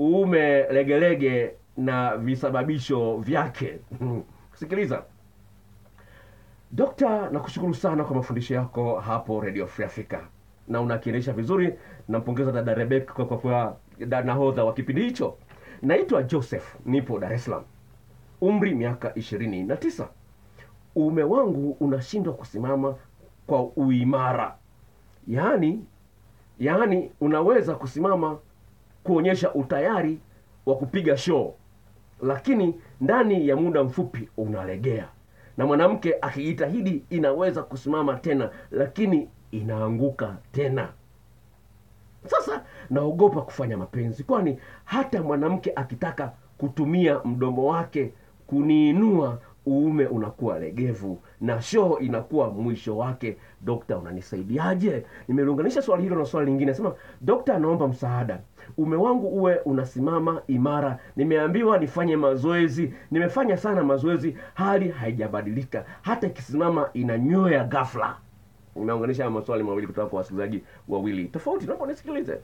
uume legelege na visababisho vyake. Sikiliza. Dokta nakushukuru sana kwa mafundisho yako hapo radio free africa. Na unakiendesha vizuri nampongeza dada rebeka kwa kwa kuwa nahodha wa kipindi hicho. Naitwa joseph nipo dar es salaam. Umri miaka ishirini na tisa. Uume wangu unashindwa kusimama kwa uimara. Yaani yaani unaweza kusimama kuonyesha utayari wa kupiga show. Lakini ndani ya muda mfupi unalegea. Na mwanamke akijitahidi inaweza kusimama tena lakini inaanguka tena. Sasa naogopa kufanya mapenzi kwani hata mwanamke akitaka kutumia mdomo wake kuniinua uume unakuwa legevu na shoo inakuwa mwisho wake. Dokta unanisaidiaje? Nimeliunganisha swali hilo na swali lingine. Sema dokta anaomba msaada. Ume wangu uwe unasimama imara. Nimeambiwa nifanye mazoezi. Nimefanya sana mazoezi. Hali haijabadilika. Hata ikisimama inanyoya ghafla. Nimeunganisha maswali mawili kutoka kwa wasikilizaji wawili. Tofauti naomba nisikilize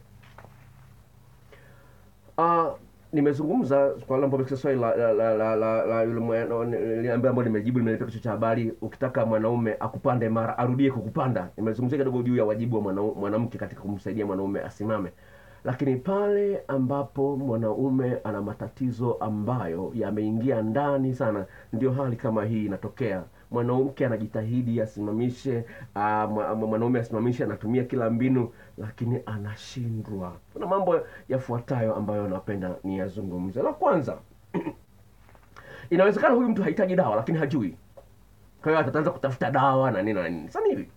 uh, nimezungumza kwa swali la la la la, la, yule ambao nimejibu nimeleta kichwa cha habari ukitaka mwanaume akupande mara arudie kukupanda. Nimezungumzia kidogo juu ya wajibu wa mwanamke katika kumsaidia mwanaume asimame. Lakini pale ambapo mwanaume ana matatizo ambayo yameingia ndani sana ndio hali kama hii inatokea mwanamke anajitahidi asimamishe ah, mwanaume asimamishe anatumia kila mbinu lakini anashindwa. Kuna mambo yafuatayo ambayo napenda niyazungumze. La kwanza inawezekana huyu mtu hahitaji dawa lakini hajui. Kwa hiyo ataanza kutafuta dawa na nini na nini. Sasa hivi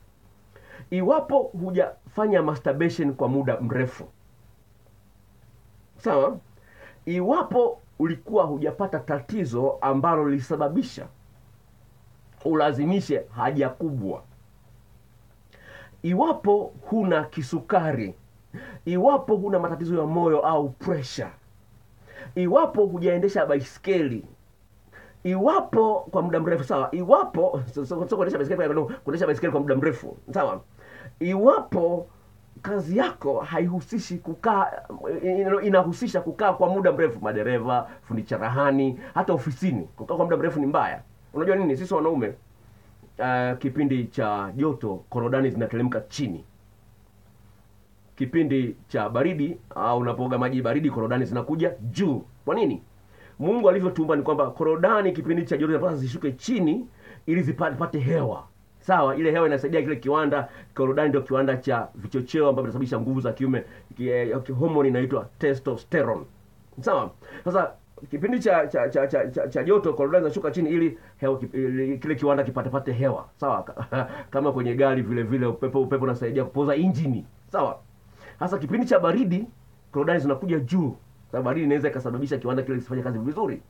iwapo hujafanya masturbation kwa muda mrefu sawa iwapo ulikuwa hujapata tatizo ambalo lilisababisha ulazimishe haja kubwa. Iwapo huna kisukari iwapo huna matatizo ya moyo au presha iwapo hujaendesha baiskeli iwapo kwa muda mrefu sawa iwapo so- so- so kuendesha baiskeli kuendesha baiskeli kwa muda mrefu sawa iwapo kazi yako haihusishi kukaa inahusisha kukaa kwa muda mrefu madereva fundi cherehani hata ofisini kukaa kwa muda mrefu ni mbaya unajua nini? Sisi wanaume uh, kipindi cha joto korodani zinateremka chini. Kipindi cha baridi au uh, unapoga maji baridi korodani zinakuja juu. Kwa nini? Mungu alivyotumba ni kwamba korodani kipindi cha joto zinapaswa zishuke chini ili zipate hewa. Sawa ile hewa inasaidia kile kiwanda. Korodani ndio kiwanda cha vichocheo ambavyo vinasababisha nguvu za kiume ki- eh, homoni inaitwa testosterone. Sawa sasa kipindi cha cha cha cha, cha, cha joto korodani zinashuka chini ili hewa kile kiwanda kipatepate hewa. Sawa kama kwenye gari vile vile upepo upepo unasaidia kupoza injini. Sawa. Hasa kipindi cha baridi korodani zinakuja juu. Sababu baridi inaweza ikasababisha kiwanda kile kisifanye kazi vizuri.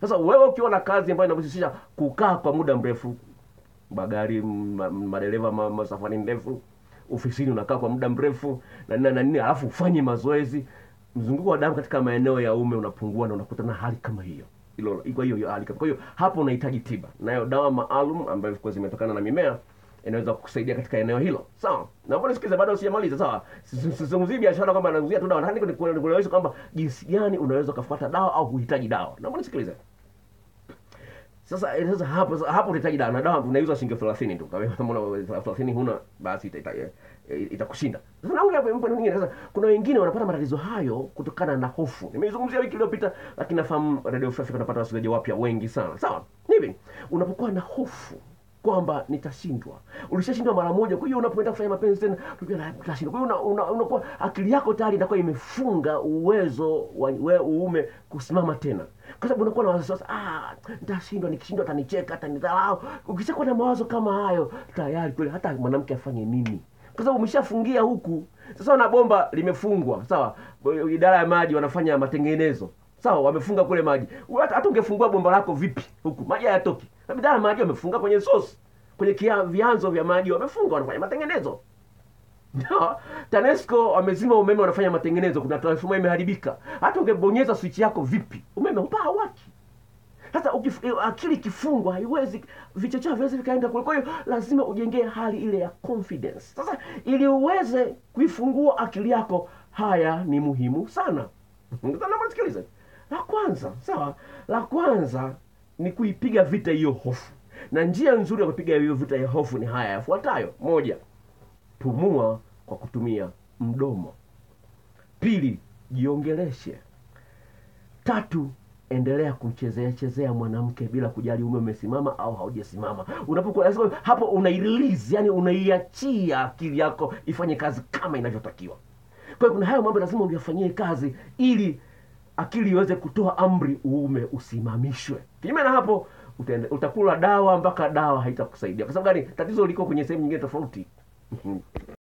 Sasa wewe ukiwa na kazi ambayo inahusisha kukaa kwa muda mrefu magari madereva ma, ma safari ndefu ofisini unakaa kwa muda mrefu na nini na nini alafu ufanye mazoezi mzunguko wa damu katika maeneo ya ume unapungua na unakuta na hali kama hiyo. Hilo iko hiyo hali kama kwa hiyo hapo unahitaji tiba. Nayo dawa maalum ambayo kwa zimetokana na mimea inaweza kukusaidia katika eneo hilo. Sawa. Naomba nisikize bado sijamaliza. Sawa. Sizungumzii biashara kwamba nazungumzia tu dawa. Nataka kwamba jinsi gani unaweza ukafuata dawa au kuhitaji dawa. Naomba nisikilize sasa eh, sasa hapo hapo unahitaji dawa na dawa unaiuza shilingi elfu thelathini tu. Kwa una elfu thelathini huna basi ita- ita- eh, itakushinda. Sasa na huyu mpa nyingine sasa kuna wengine wanapata matatizo hayo kutokana na hofu. Nimeizungumzia wiki iliyopita lakini nafahamu radio Free Africa unapata wasikilizaji wapya wengi sana. Sawa hivi unapokuwa na hofu kwamba nitashindwa. Ulishashindwa mara moja kwa hiyo unapoenda kufanya mapenzi tena utashindwa kwa hiyo una, una, unakuwa akili yako tayari inakuwa imefunga uwezo wa we uume kusimama tena. Kwa sababu unakuwa na wasiwasi ah nitashindwa nikishindwa atanicheka atanidharau. Ukishakuwa na mawazo kama hayo tayari kweli hata mwanamke afanye nini? Kwa sababu umeshafungia huku. Sasa na bomba limefungwa sawa? Idara ya maji wanafanya matengenezo. Sawa wamefunga kule maji. Hata ungefungua bomba lako vipi huku? Maji hayatoki na bidhaa ya maji wamefunga kwenye source kwenye kia, vyanzo vya maji wamefunga wanafanya matengenezo. No, TANESCO wamezima umeme wanafanya matengenezo kuna transforma imeharibika. Hata ungebonyeza switch yako vipi? Umeme upa hawaki sasa eh, akili ikifungwa haiwezi vichocheo viwezi vikaenda kule. Kwa hiyo lazima ujengee hali ile ya confidence. Sasa ili uweze kuifungua akili yako haya ni muhimu sana. Sikiliza la kwanza sawa? La kwanza ni kuipiga vita hiyo hofu. Na njia nzuri ya kupiga hiyo vita ya hofu ni haya yafuatayo. Moja pumua kwa kutumia mdomo. Pili jiongeleshe. Tatu endelea kumchezea chezea mwanamke bila kujali ume umesimama au haujasimama. Unapokuwa hapo unairelease yani unaiachia akili yako ifanye kazi kama inavyotakiwa. Kwa hiyo kuna hayo mambo lazima uyafanyie kazi ili akili iweze kutoa amri uume usimamishwe. Kinyume na hapo utende, utakula dawa mpaka dawa haitakusaidia. Kwa sababu gani? Tatizo liko kwenye sehemu nyingine tofauti